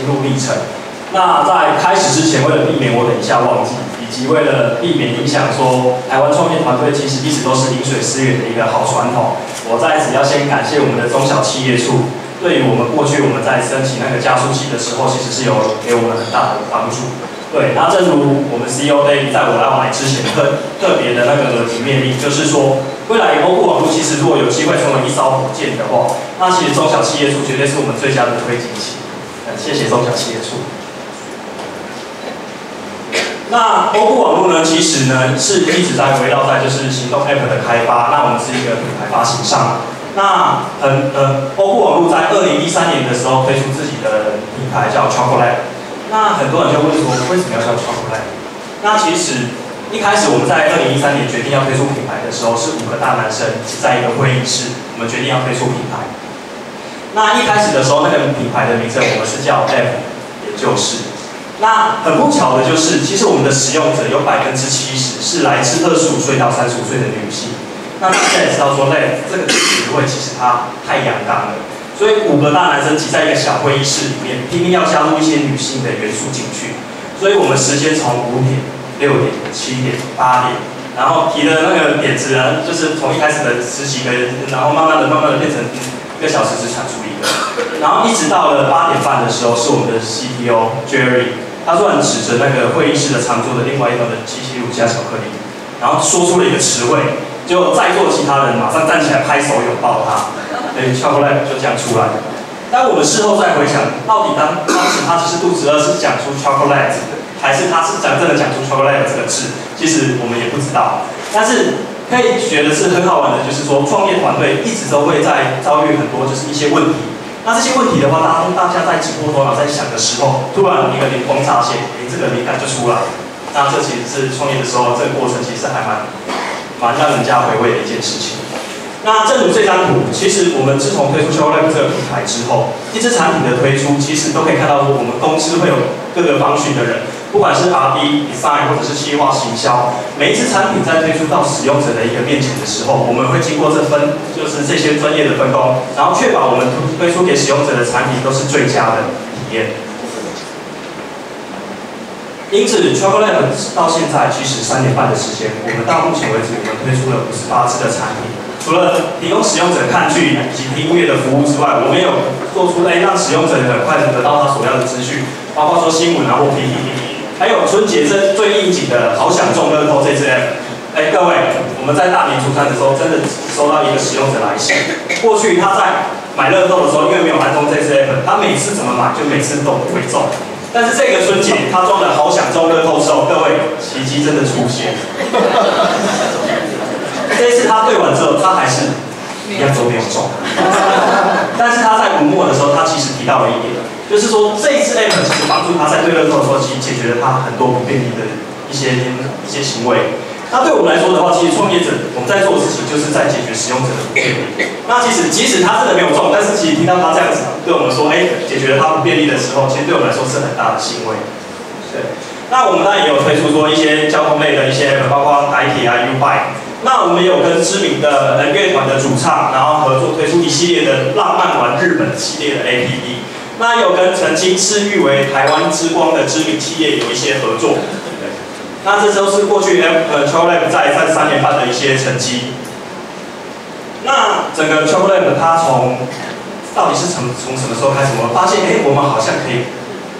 心路历程。那在开始之前，为了避免我等一下忘记，以及为了避免影响说台湾创业团队其实一直都是饮水思源的一个好传统，我在此要先感谢我们的中小企业处，对于我们过去我们在申请那个加速器的时候，其实是有给我们很大的帮助。对，那正如我们 CEO d a v 在我来来之前特特别的那个耳提面命，就是说，未来欧布网络其实如果有机会成为一艘火箭的话，那其实中小企业处绝对是我们最佳的推进器。谢谢中小企业处。那欧布网络呢，其实呢是一直在围绕在就是行动 App 的开发。那我们是一个品牌发行商。那很呃，欧布网络在二零一三年的时候推出自己的品牌叫 Chocolate。那很多人就问说，为什么要叫 Chocolate？那其实一开始我们在二零一三年决定要推出品牌的时候，是五个大男生在一个会议室，我们决定要推出品牌。那一开始的时候，那个品牌的名称我们是叫 App，也就是。那很不巧的就是，其实我们的使用者有百分之七十是来自二十五岁到三十五岁的女性。那大家也知道说，“lab” 这个词汇其实它太阳刚了，所以五个大男生挤在一个小会议室里面，拼命要加入一些女性的元素进去。所以我们时间从五点、六点、七点、八点，然后提的那个点子呢，就是从一开始的十几个人，然后慢慢的、慢慢的变成一个小时只产出一个，然后一直到了八点半的时候，是我们的 CTO Jerry。他突然指着那个会议室的长桌的另外一端的七七乳加巧克力，然后说出了一个词汇，就在座其他人马上站起来拍手拥抱他，哎，巧克力就这样出来。但我们事后再回想，到底当当时他只是肚子饿是讲出 chocolate，还是他是真正的讲出 chocolate 这个字，其实我们也不知道。但是可以觉得是很好玩的，就是说创业团队一直都会在遭遇很多就是一些问题。那这些问题的话，当大家在挤破头脑在想的时候，突然一个灵光乍现，哎，这个灵感就出来。那这其实是创业的时候，这个过程其实还蛮蛮让人家回味的一件事情。那正如这张图，其实我们自从推出 c h o c o l a 这个品牌之后，一支产品的推出，其实都可以看到说，我们公司会有各个方群的人。不管是 R&D、Design 或者是企划行销，每一次产品在推出到使用者的一个面前的时候，我们会经过这分，就是这些专业的分工，然后确保我们推出给使用者的产品都是最佳的体验。因此，Chocolate 到现在其实三年半的时间，我们到目前为止，我们推出了五十八支的产品。除了提供使用者看剧以及听音乐的服务之外，我们有做出哎让使用者很快的得到他所要的资讯，包括说新闻啊或 PPT。还有春节这最应景的好想中乐透这支 app，哎各位，我们在大年初三的时候真的收到一个使用者来信，过去他在买乐透的时候，因为没有安装这支 app，他每次怎么买就每次都不会中。但是这个春节他装了好想中乐透之后，各位奇迹真的出现。这一次他对完之后，他还是一样都没有中。但是他在五末的时候，他其实提到了一点。就是说，这一次 app 其实帮助他在对乐透的时候，其实解决了他很多不便利的一些一些行为。那对我们来说的话，其实创业者我们在做的事情，就是在解决使用者的不便利。那其实即使他真的没有中，但是其实听到他这样子对我们说，哎，解决了他不便利的时候，其实对我们来说是很大的欣慰。对。那我们当然也有推出说一些交通类的一些，包括台铁啊、u b i。那我们也有跟知名的乐团的主唱，然后合作推出一系列的浪漫玩日本系列的 APP。那有跟曾经是誉为台湾之光的知名企业有一些合作，那这都是过去 F 呃 c h o l a b 在三三年半的一些成绩。那整个 c h o l a b 它从到底是从从什么时候开始？我们发现，哎，我们好像可以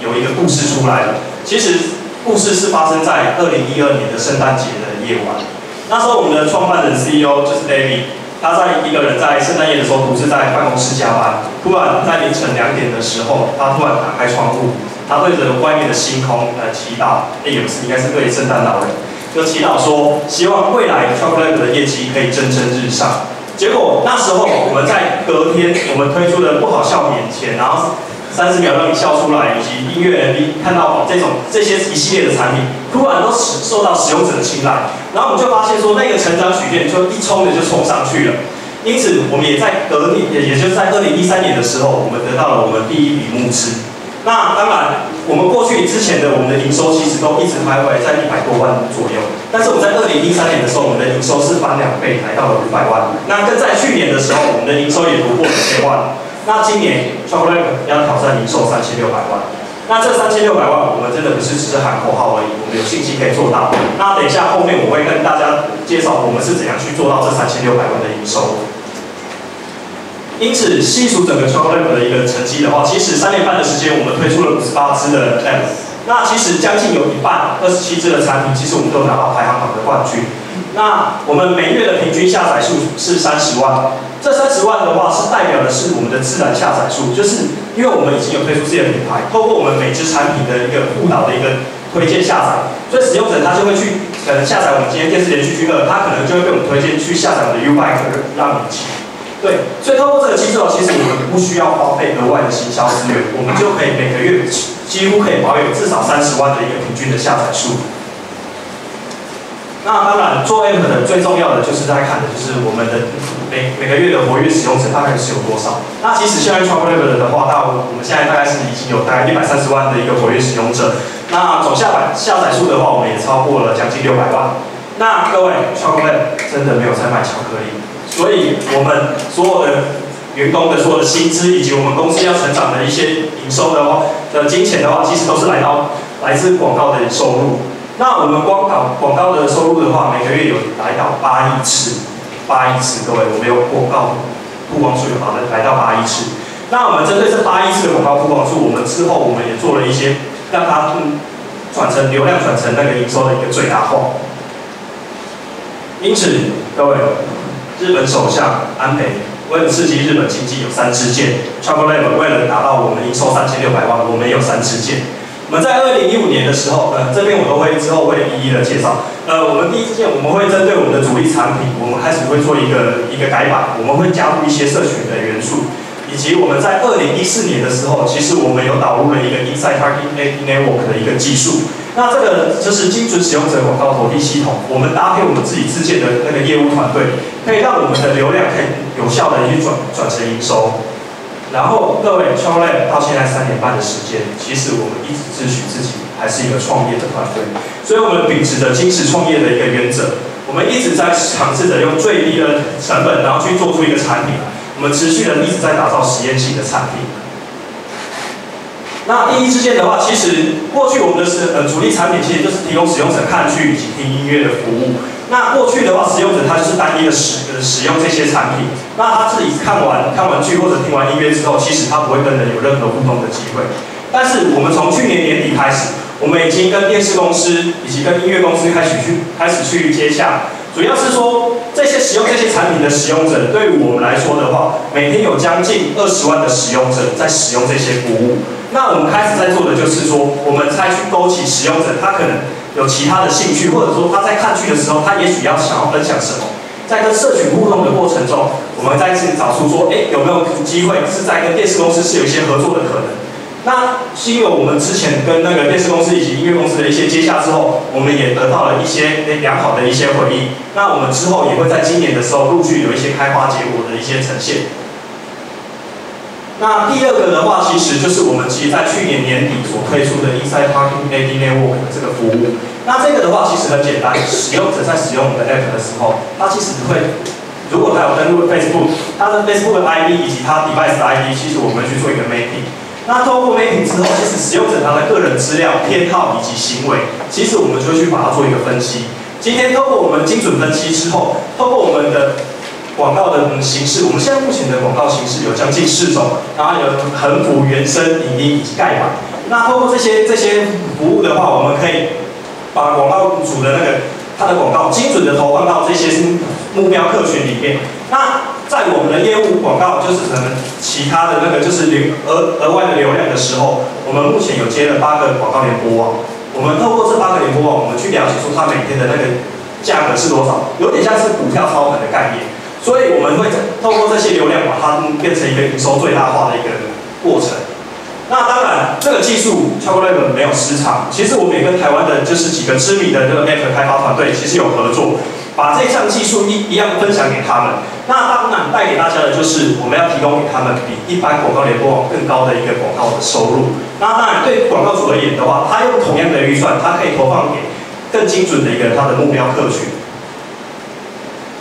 有一个故事出来了。其实故事是发生在二零一二年的圣诞节的夜晚。那时候我们的创办人 CEO 就是 David。他在一个人在圣诞夜的时候独自在办公室加班，突然在凌晨两点的时候，他突然打开窗户，他对着外面的星空呃祈祷，哎，也不是，应该是对圣诞老人，就祈祷说，希望未来 Chocolate 的业绩可以蒸蒸日上。结果那时候我们在隔天，我们推出的不好笑点钱，然后。三十秒让你笑出来，以及音乐 MV 看到这种这些一系列的产品，突然都使受到使用者的青睐，然后我们就发现说那个成长曲线就一冲的就冲上去了。因此，我们也在隔年，也也就是在二零一三年的时候，我们得到了我们第一笔募资。那当然，我们过去之前的我们的营收其实都一直徘徊在一百多万左右，但是我们在二零一三年的时候，我们的营收是翻两倍，来到了五百万。那跟在去年的时候，我们的营收也突破了千万。那今年 Chocolate 要挑战营收三千六百万。那这三千六百万，我们真的不是只是喊口号而已，我们有信心可以做到。那等一下后面我会跟大家介绍我们是怎样去做到这三千六百万的营收。因此，细数整个 Chocolate 的一个成绩的话，其实三年半的时间，我们推出了五十八支的 App。那其实将近有一半，二十七支的产品，其实我们都拿到排行榜的冠军。那我们每月的平均下载数是三十万，这三十万的话是代表的是我们的自然下载数，就是因为我们已经有推出自己的品牌，透过我们每支产品的一个互导的一个推荐下载，所以使用者他就会去可能下载我们今天电视连续剧二，他可能就会被我们推荐去下载我们的 U-Bike 让你骑。对，所以透过这个机制哦，其实我们不需要花费额外的行销资源，我们就可以每个月几乎可以保有至少三十万的一个平均的下载数。那当然，做 App 的最重要的就是在看的就是我们的每每个月的活跃使用者大概是有多少。那其实现在 Chocolate 的话，到我们现在大概是已经有大概一百三十万的一个活跃使用者。那总下载下载数的话，我们也超过了将近六百万。那各位，Chocolate 真的没有在卖巧克力。所以，我们所有的员工的所有的薪资，以及我们公司要成长的一些营收的话，的金钱的话，其实都是来到来自广告的收入。那我们光搞广告的收入的话，每个月有来到八亿次，八亿次，各位，我们有广告曝光数有好的来到八亿次。那我们针对这八亿次的广告曝光数，我们之后我们也做了一些，让它转成流量，转成那个营收的一个最大化。因此，各位。日本首相安倍为了刺激日本经济，有三支箭。Chocolate 为了达到我们营收三千六百万，我们有三支箭。我们在二零一五年的时候，呃，这边我都会之后会一一的介绍。呃，我们第一次见，我们会针对我们的主力产品，我们开始会做一个一个改版，我们会加入一些社群的元素。以及我们在二零一四年的时候，其实我们有导入了一个 Inside Target Network 的一个技术。那这个就是精准使用者广告投递系统，我们搭配我们自己自建的那个业务团队，可以让我们的流量可以有效的去转转成营收。然后各位 c h o l a 到现在三年半的时间，其实我们一直咨询自己还是一个创业的团队，所以我们秉持着坚持创业的一个原则，我们一直在尝试着用最低的成本，然后去做出一个产品。我们持续的一直在打造实验性的产品。那第一支箭的话，其实过去我们的是呃主力产品，其实就是提供使用者看剧以及听音乐的服务。那过去的话，使用者他就是单一的使使用这些产品，那他自己看完看完剧或者听完音乐之后，其实他不会跟人有任何互动的机会。但是我们从去年年底开始，我们已经跟电视公司以及跟音乐公司开始去开始去接洽。主要是说，这些使用这些产品的使用者，对于我们来说的话，每天有将近二十万的使用者在使用这些服务。那我们开始在做的就是说，我们再去勾起使用者，他可能有其他的兴趣，或者说他在看剧的时候，他也许要想要分享什么。在跟社群互动的过程中，我们再次找出说，哎，有没有机会是在跟电视公司是有一些合作的可能。那是因为我们之前跟那个电视公司以及音乐公司的一些接洽之后，我们也得到了一些良好的一些回应。那我们之后也会在今年的时候陆续有一些开花结果的一些呈现。那第二个的话，其实就是我们其实在去年年底所推出的 Inside Parking AD Network 这个服务。那这个的话其实很简单，使用者在使用我们的 App 的时候，他其实会，如果他有登录 Facebook，他的 Facebook 的 ID 以及他 Device 的 ID，其实我们会去做一个 Mapping。那透过 mapping 之后，其实使用者他的个人资料、偏好以及行为，其实我们就去把它做一个分析。今天透过我们精准分析之后，透过我们的广告的形式，我们现在目前的广告形式有将近四种，然后有横幅、原声、影音以及盖板。那透过这些这些服务的话，我们可以把广告主的那个他的广告精准的投放到这些目标客群里面。那在我们的业务广告，就是可能其他的那个就是流额额外的流量的时候，我们目前有接了八个广告联播网。我们透过这八个联播网，我们去了解出它每天的那个价格是多少，有点像是股票操盘的概念。所以我们会透过这些流量，把它变成一个营收最大化的一个过程。那当然，这个技术 Chocolate 没有市场。其实我们也跟台湾的就是几个知名的这个 App 开发团队其实有合作。把这项技术一一样分享给他们。那当然带给大家的就是我们要提供给他们比一般广告联播网更高的一个广告的收入。那当然对广告主而言的话，他用同样的预算，他可以投放给更精准的一个他的目标客群。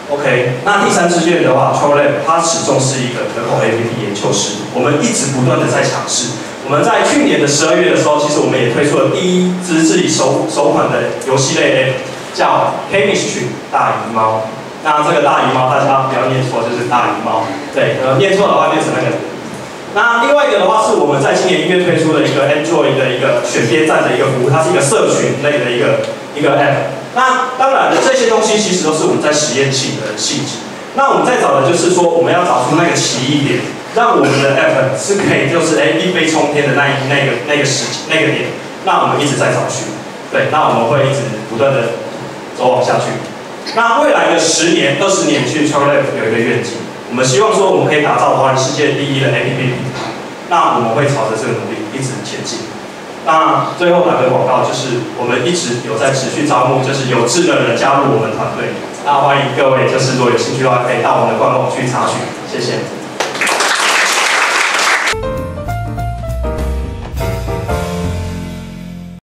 OK，那第三支箭的话 t r a v e Lab 它始终是一个可口 APP 研究室，我们一直不断的在尝试。我们在去年的十二月的时候，其实我们也推出了第一支自己首首款的游戏类 App，叫 Chemistry 大鱼猫。那这个大鱼猫大家不要念错，就是大鱼猫。对，呃，念错的话变成那个。那另外一个的话是我们在今年一月推出的一个 Android 的一个选边站的一个服务，它是一个社群类的一个一个 App。那当然的，这些东西其实都是我们在实验性的性质。那我们在找的就是说，我们要找出那个奇异点，让我们的 app 是可以就是哎一飞冲天的那一那个那个时那个点。那我们一直在找寻，对，那我们会一直不断的走往下去。那未来的十年、二十年去 t r a v e l Lab 有一个愿景，我们希望说我们可以打造华人世界第一的 app 平台。那我们会朝着这个努力一直前进。那最后打个广告，就是我们一直有在持续招募，就是有志的人加入我们团队。那欢迎各位，就是如果有兴趣的话，可以到我们的官网去查询。谢谢。